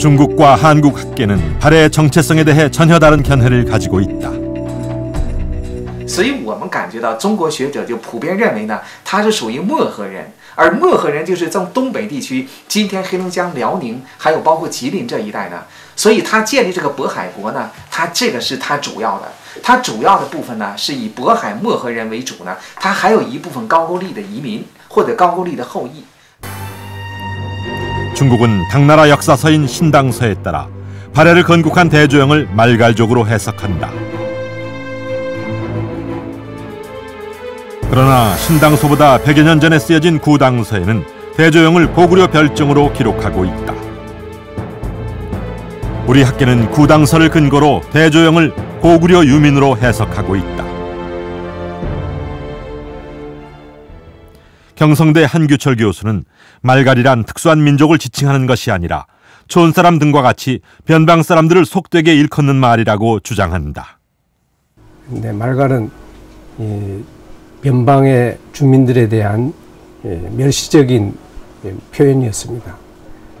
중국과 한국 학계는 발해의 정체성에 대해 전혀 다른 견해를 가지고 있다. 所以我们感觉到中国学者就普遍认为呢，他是属于漠河人，而漠河人就是从东北地区，今天黑龙江、辽宁，还有包括吉林这一带呢，所以他建立这个渤海国呢，他这个是他主要的，他主要的部分呢是以渤海漠河人为主呢，他还有一部分高句丽的移民或者高句丽的后裔。 중국은 당나라 역사서인 신당서에 따라 발해를 건국한 대조영을 말갈족으로 해석한다. 그러나 신당서보다 100여 년 전에 쓰여진 구당서에는 대조영을 고구려 별정으로 기록하고 있다. 우리 학계는 구당서를 근거로 대조영을 고구려 유민으로 해석하고 있다. 경성대 한규철 교수는 말갈이란 특수한 민족을 지칭하는 것이 아니라 촌 사람 등과 같이 변방 사람들을 속되게 일컫는 말이라고 주장한다. 네, 말갈은 이 변방의 주민들에 대한 예, 멸시적인 예, 표현이었습니다.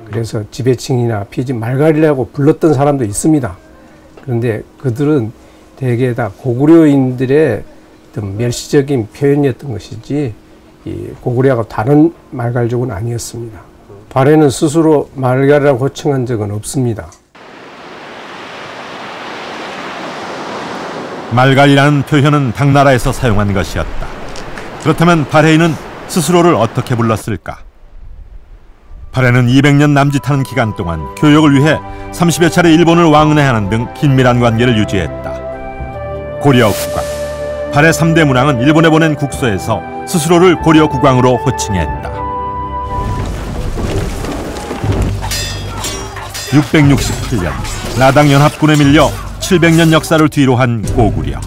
그래서 지배층이나 피지 말갈이라고 불렀던 사람도 있습니다. 그런데 그들은 대개 다 고구려인들의 멸시적인 표현이었던 것이지 이 고구려하고 다른 말갈족은 아니었습니다. 발해는 스스로 말갈이라고 호칭한 적은 없습니다. 말갈이라는 표현은 당나라에서 사용한 것이었다. 그렇다면 발해인은 스스로를 어떻게 불렀을까? 발해는 200년 남짓하는 기간 동안 교역을 위해 30여 차례 일본을 왕래하는 등 긴밀한 관계를 유지했다. 고려 국왕. 발해 3대 문왕은 일본에 보낸 국서에서 스스로를 고려 국왕으로 호칭했다. 668년 나당 연 합군에 밀려 700년 역사를 뒤로 한 고구려.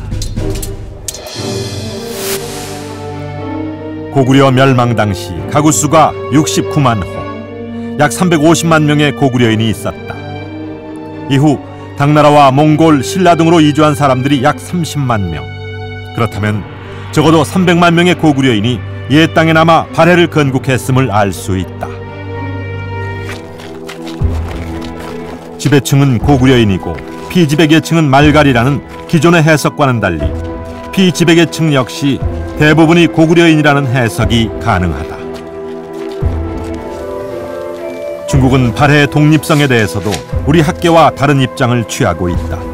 고구려 멸망 당시 가구 수가 69만 호, 약 350만 명의 고구려인이 있었다. 이후 당나라와 몽골, 신라 등으로 이주한 사람들이 약 30만 명. 그렇다면 적어도 300만 명의 고구려인이 옛 땅에 남아 발해를 건국했음을 알 수 있다. 지배층은 고구려인이고 피지배계층은 말갈이라는 기존의 해석과는 달리 피지배계층 역시 대부분이 고구려인이라는 해석이 가능하다. 중국은 발해의 독립성에 대해서도 우리 학계와 다른 입장을 취하고 있다.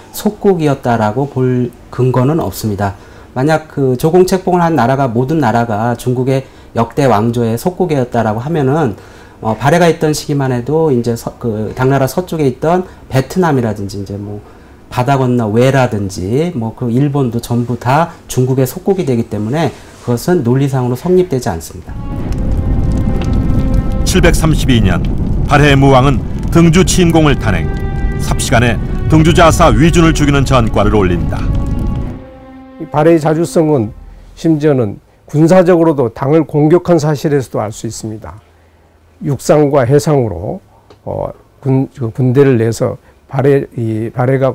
속국이었다라고 볼 근거는 없습니다. 만약 그 조공 책봉을 한 나라가 모든 나라가 중국의 역대 왕조의 속국이었다라고 하면은 어, 발해가 있던 시기만 해도 이제 서, 그 당나라 서쪽에 있던 베트남이라든지 이제 뭐 바다 건너 외라든지 뭐 그 일본도 전부 다 중국의 속국이 되기 때문에 그것은 논리상으로 성립되지 않습니다. 732년 발해 무왕은 등주 친공을 탄행, 삽시간에 등주 자사 위준을 죽이는 전과를 올린다. 이 발해의 자주성은 심지어는 군사적으로도 당을 공격한 사실에서도 알 수 있습니다. 육상과 해상으로 어, 군, 그 군대를 내서 발해, 이 발해가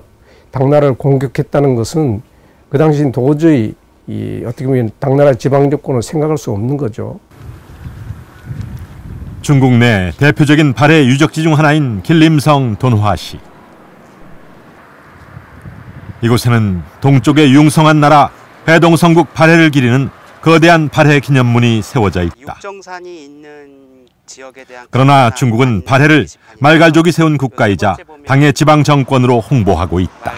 당나라를 공격했다는 것은 그 당시 도저히 이 어떻게 보면 당나라 지방 정권을 생각할 수 없는 거죠. 중국 내 대표적인 발해 유적지 중 하나인 길림성 돈화시. 이곳에는 동쪽의 융성한 나라 해동성국 발해를 기리는 거대한 발해 기념문이 세워져 있다. 그러나 중국은 발해를 말갈족이 세운 국가이자 당의 지방 정권으로 홍보하고 있다.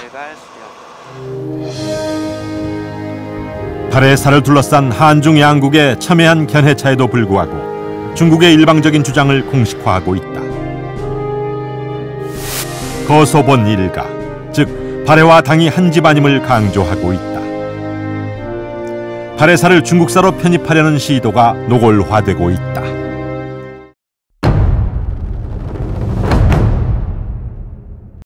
발해사를 둘러싼 한중 양국의 첨예한 견해차에도 불구하고 중국의 일방적인 주장을 공식화하고 있다. 거소본 일가, 즉 발해와 당이 한 집안임을 강조하고 있다. 발해사를 중국사로 편입하려는 시도가 노골화되고 있다.